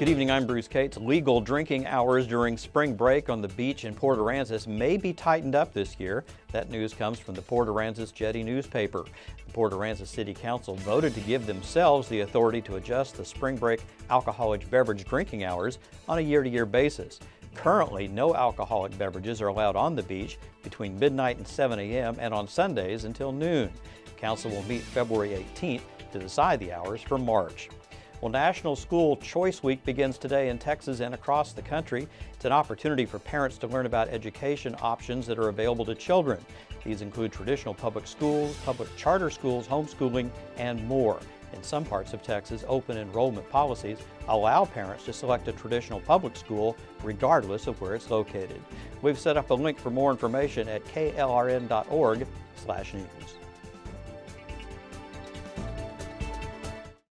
Good evening, I'm Bruce Cates. Legal drinking hours during spring break on the beach in Port Aransas may be tightened up this year. That news comes from the Port Aransas Jetty newspaper. The Port Aransas City Council voted to give themselves the authority to adjust the spring break alcoholic beverage drinking hours on a year-to-year basis. Currently, no alcoholic beverages are allowed on the beach between midnight and 7 a.m. and on Sundays until noon. Council will meet February 18th to decide the hours for March. Well, National School Choice Week begins today in Texas and across the country. It's an opportunity for parents to learn about education options that are available to children. These include traditional public schools, public charter schools, homeschooling, and more. In some parts of Texas, open enrollment policies allow parents to select a traditional public school regardless of where it's located. We've set up a link for more information at klrn.org/news.